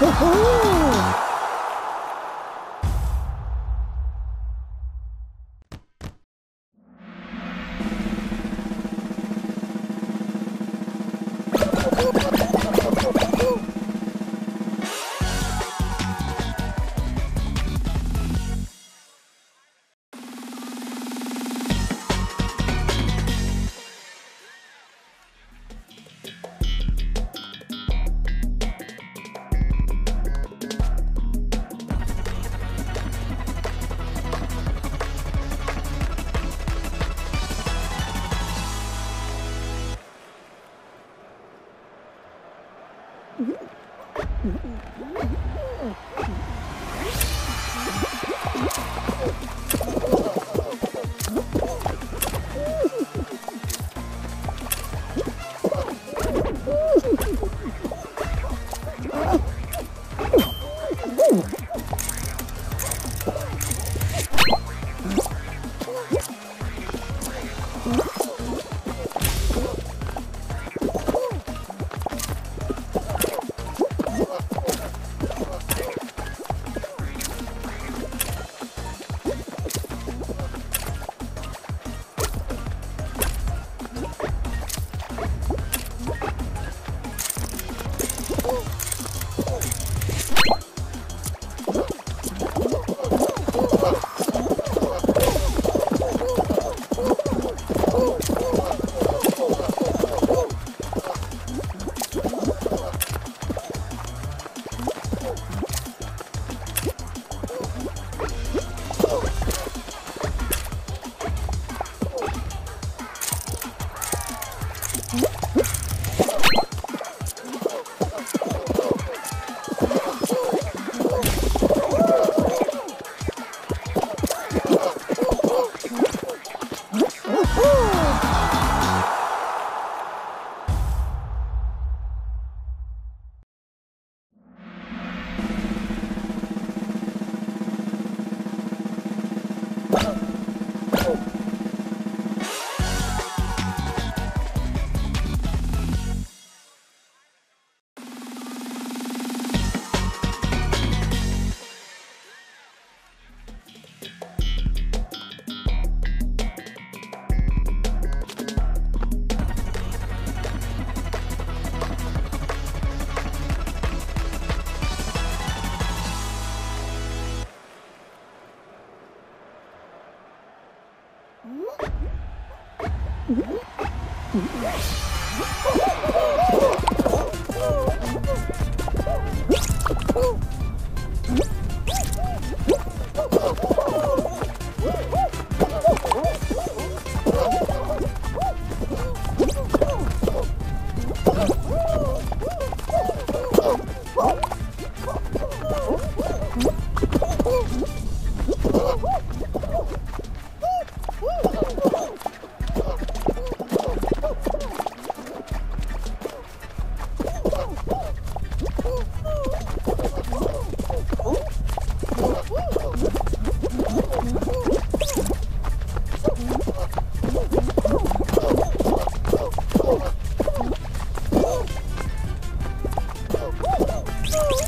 ほほー。Oh! Oh!